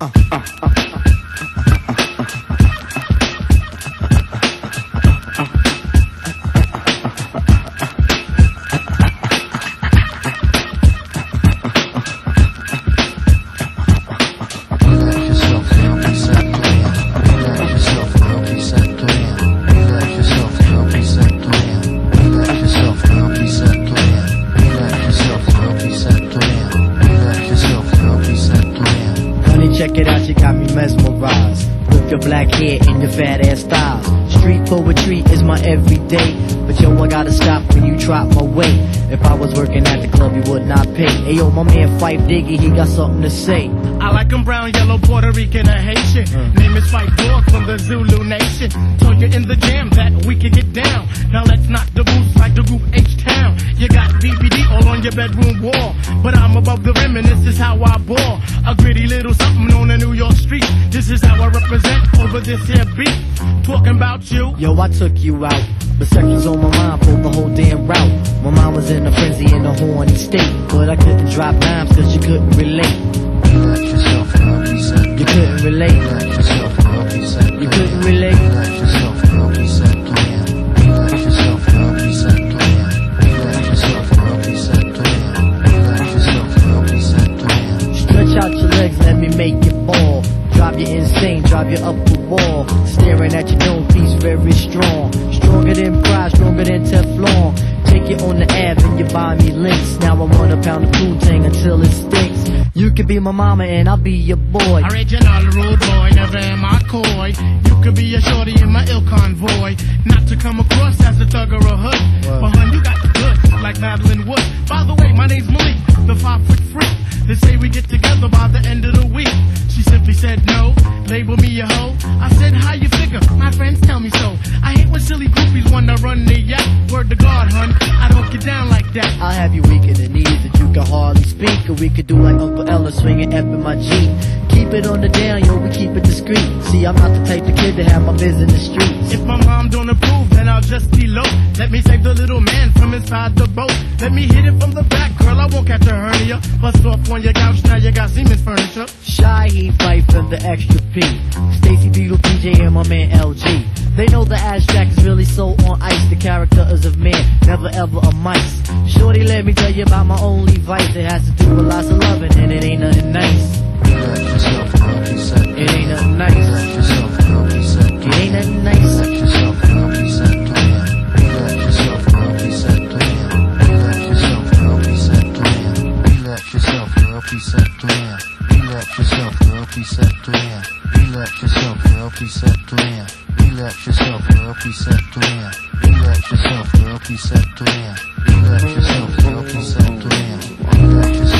uh, uh, uh. uh. Check it out, you got me mesmerized. With your black hair and your fat ass thighs. Street poetry is my everyday. But yo, I gotta stop when you drop my way. If I was working at the club, you would not pay. Hey yo, my man Phife Diggy, he got something to say. I like 'em brown, yellow, Puerto Rican, or Haitian. Mm. Name is Phife Dawg from the Zulu Nation. Told you in the jam that we can get down. Now let's knock the boots like the group H-Town. You got BBD all on your bedroom wall. But I'm above the rim and this is how I ball. A gritty little something on the New York street. This is how I represent over this here beat. Talking about you. Yo, I took you out. But seconds on my mind for the whole damn route. My mind was in a frenzy in a horny state. But I couldn't drop dimes cause you couldn't relate. Relax yourself, girl, be set You couldn't relate. Relax yourself, girl, be set You couldn't relate. Make you fall. Drive you insane, drive you up the wall. Staring at your known piece, very strong. Stronger than pride, stronger than Teflon. Take you on the Ave and you buy me links. Now I want a pound of Poontang until it stinks. You could be my mama and I'll be your boy. Original rude boy, never am I coy. You could be a shorty in my ill convoy. Not to come across as a thug or a hood. No, label me a hoe. I said, how you figure? My friends tell me so. I hate when silly groupies wanna run the yak. Word to God, hun, I don't get down like that. I'll have you weak in the knees that you can hardly speak. Or we could do like Uncle Ella swinging F in my Jeep. Keep it on the down, yo, we keep it discreet. See, I'm not the type of kid to have my biz in the streets. If my mom don't approve, then I'll just be low. Let me save the little man from inside the boat. Let me hit it from the back, girl. I won't catch a hernia. Bust off on your couch, now you got Siemens furniture. The extra P. Stacy Beetle, PJ, and my man LG. They know the ass jack is really so on ice. The character is of man, never ever a mice. Shorty, let me tell you about my only vice. It has to do with lots of loving, and it ain't nothing nice. preset player. Relax yourself, girl, preset player. Relax yourself, girl, preset player. Relax yourself, girl, preset player. Relax yourself, girl, preset player. Relax yourself, girl, preset player. Relax yourself.